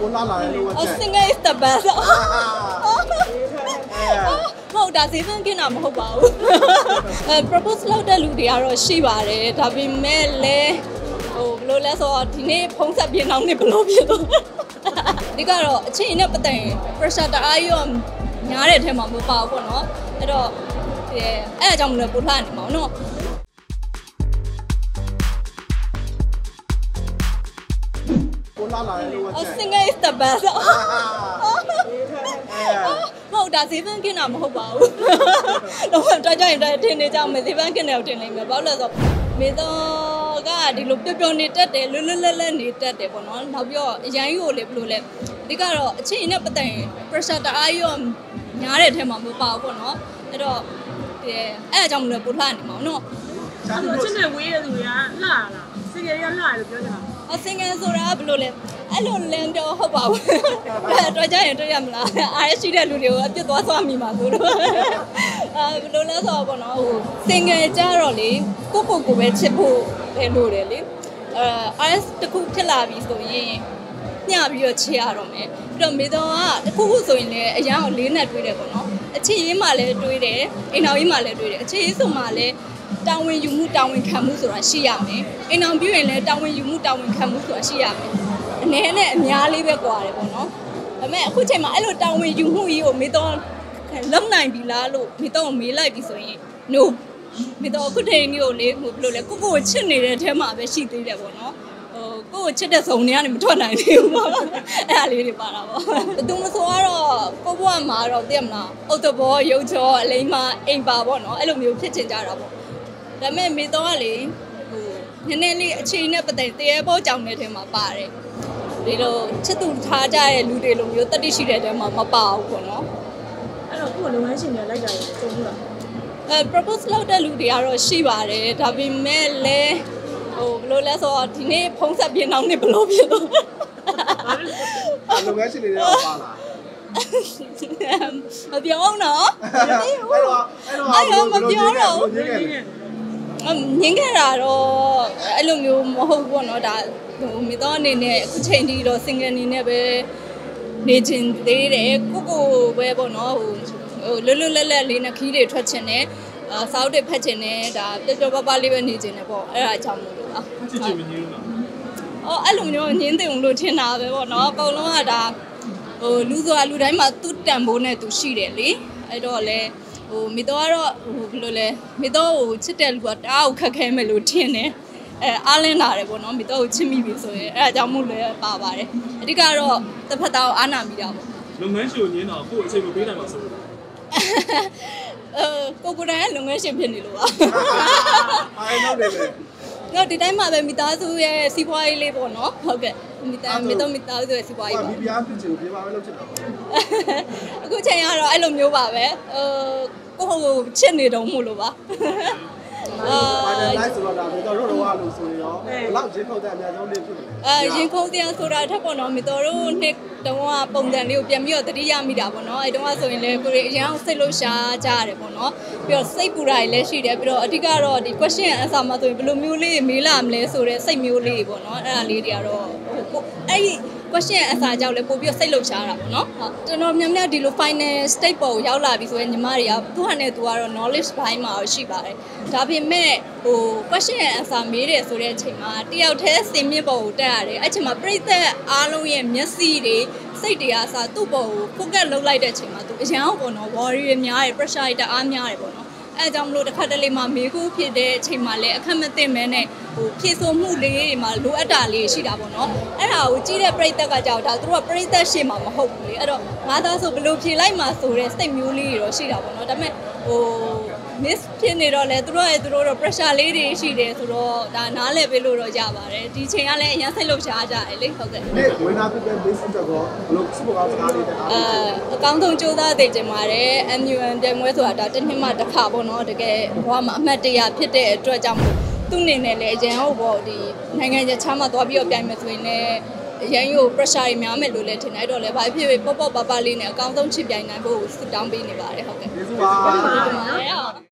ကိုလာလာရဲ့လိုအပ် Oh, ချက် singer is the best. အဲမဟုတ်ဒါစေစင်ကင်းတာမဟုတ်ပါဘူးအဲ propose လုပ်တဲ့လူတွေကတော့ရှိပါတယ်ဒါပေမဲ့လည်းဟိုဘယ်လိုလဲဆိုတော့ဒီနေ့ဖုံးဆက်ပြင်းအောင်နေဘယ်လိုဖြစ်တော့ဒီကတော့အချိန်နဲ့ပတ်သက်ရင် pressure တအားရောများတဲ့အထက်မှာမပါဘူးပေါ့နော်အဲ့တော့အဲအဲ့အကြောင်းမလို့ပို့လှနေမှာနော် ကိုလာလာရဲ့လိုအပ် Oh, ချက် singer is the best. အဲမဟုတ်ဒါဈေးပန်းကင်းတာမဟုတ်ပါဘူး။တော့တော်ကြရင်တော့ထင်နေကြမယ်ဈေးပန်းကင်းတယ်ကိုထင်နိုင်မယ်။ဘာလို့လဲဆိုတော့မေတော်ကဒီလိုပျော်ပျော်နေတတ်တယ်လွတ်လွတ်လပ်လပ်နေတတ်တယ်ပေါ့နော်။နောက်ပြီးတော့အရန်ကြီးကိုလေဘယ်လိုလဲဒီကတော့အချိန်နဲ့ပတ်သက်ရင် pressure တအားရောများတဲ့အထက်မှာမပါဘူးပေါ့နော်။အဲ့တော့အဲအဲ့အကြောင်းမလို့ပို့လှနေမှာနော်။ရှာအဲ့ပြီးလိုလို့ချစ်တဲ့ဝေးတဲ့သူတွေကလှလာ စင်ကြယ်ရလှတယ်လို့ပြောကြတာအစင်ကန်ဆိုတာကဘယ်လိုလဲအဲ့လိုလန်တော့ဟုတ်ပါဘူးအဲ့တော့ကြရင်တွေ့ရမလားအားရရှိတဲ့လူတွေကိုအပြစ်သွားသွားမိမှာဆိုတော့အာဘယ်လိုလဲဆိုတော့ပေါ့နော်ဟိုစင်ကန်ကြတော့လေကိုကိုကိုပဲချစ်ဖို့ပဲလို့တယ်လေအဲအားရတစ်ခုဖြစ်လာပြီဆိုရင်ညပြီးတော့ချစ်ရတော့မယ်ပြီးတော့မေတော်ကတစ်ခုခုဆိုရင်လည်းအရန်ကိုလေးနဲ့တွေးတယ်ပေါ့နော် အချစ်ရေးမှလည်းတွေးတယ်အိမ်တော်ရေးမှလည်းတွေးတယ်အချစ်ရေးဆိုမှလည်းတာဝန်ယူမှုတာဝန်ခံမှုဆိုတာရှိရမယ်။အိမ်အောင်ပြုရင်လည်းတာဝန်ယူမှုတာဝန်ခံမှုဆိုတာရှိရမယ်။အနည်းနဲ့အများလေးပဲကွာတယ်ပေါ့နော်။ဒါပေမဲ့အခုချိန်မှာအဲ့လိုတာဝန်ယူမှုကြီးကိုမေတော့လုံနိုင်ပြီလားလို့မေတော့မေးလိုက်ပြီဆိုရင် no မေတော့အခုချိန်ကြီးကိုလေဟိုဘယ်လိုလဲကိုကိုကိုချစ်နေတဲ့အထဲမှာပဲရှိသေးတယ်ပေါ့နော်။ ဟိုကိုကိုချစ်တဲ့ဇုံတွေကနေမထွက်နိုင်သေးဘူးပေါ့။အဲ့ဒါလေးတွေပါတာပေါ့။ဘယ်သူမဆိုကတော့ကိုဘွားမှာတော့သိရမလား။အုတ်တဘောရုပ်ချောအလိမ့်မအိမ်ပါပေါ့နော်။အဲ့လိုမျိုးဖြစ်ချင်ကြတာပေါ့။ဒါပေမဲ့မေတော့ကလေဟိုနည်းနည်းလေးအချိန်နဲ့ပတ်သက်တရေပေါ်ကြောင်တဲ့ထဲမှာပါတယ်ဒီလိုချစ်သူထားကြတဲ့လူတွေလိုမျိုးတတိရှိတဲ့ထဲမှာမပါဘူးပေါ့နော်အဲ့တော့ကိုယ်လုပ်ငန်းရှင်တွေလိုက်ကြရတယ်ကြုံဘူးလားအဲ propose လုပ်တဲ့လူတွေကတော့ရှိပါတယ်ဒါပေမဲ့လည်း ဟိုဘယ်လိုလဲဆိုတော့ဒီနေ့ဖုံးဆက်ပြင်းအောင်နေဘယ်လိုဖြစ်တော့လုပ်ငန်းရှင်တွေတော့ပါလာမပြောအောင်နော်အဲ့တော့အဲ့တော့အဲ့တော့မပြောတော့ဘူးညင်းခဲ့တယ်အမ်ငင်းခဲ့တာတော့အဲ့လိုမျိုးမဟုတ်ဘူးပေါ့နော်ဒါဟိုမိတော့အနေနဲ့အခုချိန်ထိတော့ single အနေနဲ့ပဲနေချင်သေးတယ်ကိုကိုပဲပေါ့နော်ဟိုဟိုလွတ်လွတ်လပ်လပ်လေးနဲ့ခီးတွေထွက်ချင်တယ် အာစောက်တွေဖက်ချင်တယ်ဒါပျော်ပျော်ပါပါလေးပဲနေချင်တယ်ပေါ့အဲ့ဒါအကြောင်းမို့လို့ပါချစ်ချင်မငြင်းဘူးလားအော်အဲ့လိုမျိုးညင်းတယ်လို့ထင်တာပဲပေါ့နော်အကုန်လုံးကဒါဟိုလူဆိုတာလူတိုင်းမှာသူ့တန်ဖိုးနဲ့သူရှိတယ်လေအဲ့တော့လေဟိုမိတော့ကတော့ဟိုဘယ်လိုလဲမိတော့ဟိုချစ်တဲ့လူကတအားကိုခက်ခဲမယ်လို့ထင်တယ်အဲအားလင်းလာတယ်ပေါ့နော်မိတော့ကိုချစ်မိပြီဆိုရင်အဲ့ဒါကြောင့်မို့လဲပါပါတယ်အဓိကတော့တစ်ဖက်သားကိုအားနာမိတာပေါ့လုပ်ငန်းရှင်ကိုငြင်းတော့ကိုယ့်အချိန်မပေးနိုင်ပါဆိုလို့ အဲကိုကိုတိုင်ကလုပ်ငန်းရှင်ဖြစ်နေလို့ပါအားနောက်တယ်လေတော့ဒီတိုင်းမှာပဲမိသားစုရဲ့စီးပွားရေးလေးပေါ့နော်ဟုတ်ကဲ့မိသားမိတော့မိသားစုရဲ့စီးပွားရေးဟိုပေါ့ဘီဘီအားပြချင်ပြေးပါပဲလုပ်ချင်တာပေါ့အခုချိန်ကတော့အဲ့လိုမျိုးပါပဲဟိုကိုဟိုချစ်နေတုံးမို့လို့ပါ အာဘာလဲလိုက်ဆိုတော့ဒါတော့ရောတော့လို့ဆိုရင်ရောဘယ်လောက်ရင်းထုတ်တဲ့အများဆုံးလေးဖြစ်နေလဲအာရင်ခုံးတရားဆိုတာထက်ပေါ့နော်မတော်တို့နှစ်တုံးကပုံစံလေးကိုပြန်ပြီးတော့တတိယမိတာပေါ့နော်အဲ့တုံးကဆိုရင်လည်းကိုရီအရန်စိတ်လို့ရှားကြရတယ်ပေါ့နော်ပြီးတော့စိတ်ပူတာတွေလည်းရှိတယ်ပြီးတော့အဓိကတော့ဒီ question and answer မှာဆိုရင်ဘယ်လိုမျိုးလေးမေးလာမလဲဆိုတဲ့စိတ်မျိုးလေးပေါ့နော်အဲ့ဒါလေးတွေကတော့ဟိုအဲ့ဒီ question and answer ကြောင့်လည်းပို့ပြီးတော့စိတ်လှုပ်ရှားတာပေါ့နော်ဟုတ်ကျွန်တော်များများဒီလို final state ပေါ်ကိုရောက်လာပြီဆိုရင်ညီမတွေကသူဟာနဲ့သူကတော့ knowledge ဘိုင်းမှာရှိပါတယ်ဒါပေမဲ့ဟို question and answer မေးတယ်ဆိုတဲ့အချိန်မှာတယောက်တည်းစင်မြင့်ပေါ်ကိုတက်ရတယ်အဲ့ချိန်မှာပြိသက်အားလုံးရဲ့မျက်စိတွေစိတ်တွေအားစားသူ့ပေါ်ကို focus လုပ်လိုက်တဲ့အချိန်မှာသူအရန်ပေါ့နော် worry တွေများတယ် pressure တွေတအားများတယ်ပေါ့နော် အဲအကြောင့်မလို့တစ်ခါတလေမှမေကူဖြစ်တဲ့အချိန်မှာလည်းအခက်မသိမဲနဲ့ဟိုဖြည့်ဆို့မှုလေးတွေမှာလိုအပ်တာလေးရှိတာပေါ့နော်အဲ့ဒါကိုကြီးတဲ့ပြိသက်ကကြောက်ဒါသူတို့ကပြိသက်ရှေ့မှာမဟုတ်ဘူးလေအဲ့တော့ငါသားဆိုဘယ်လိုဖြေလိုက်မှာဆိုတဲ့စိတ်မျိုးလေးတွေတော့ရှိတာပေါ့နော်ဒါပေမဲ့ဟို miss ဖြစ်နေတော့လေသူတို့ရဲ့သူတို့တော့ pressure လေးတွေရှိတယ်ဆိုတော့ဒါနားလည်ပေးလို့တော့ရပါတယ်ဒီချိန်ကလည်းအရင်စိတ်လှုပ်ရှားကြတယ်လေဟုတ်ကဲ့နေ့ဝင်လာဖြစ်တဲ့ base အတွက်တော့ဘလို့စပကောင်းစကားလေးတအားအဲအကောင်းဆုံးစူးစမ်းသိကြပါတယ် MUN ပြိုင်ပွဲဆိုတာဒါတစ်နှစ်မှတစ်ခါပေါ့နော်တကယ်ဘဝမှာအမှတ်တရဖြစ်တဲ့အတွက်ကြောင့်မို့သူ့အနေနဲ့လည်းအရန်ဟုတ်ပေါ့ဒီနိုင်ငံခြားခြားမှာသွားပြီးတော့ပြိုင်မယ်ဆိုရင်လည်းအရန်ကို pressure တွေများမယ်လို့လည်းထင်တယ်အဲ့တော့လည်းဘာဖြစ်ဖြစ်ပေါ့ပေါ့ပါပါလေးနဲ့အကောင်းဆုံးချစ်ပြိုင်နိုင်ဖို့ဆုတောင်းပေးနေပါတယ်ဟုတ်ကဲ့ကျေးဇူးပါဒီမှာ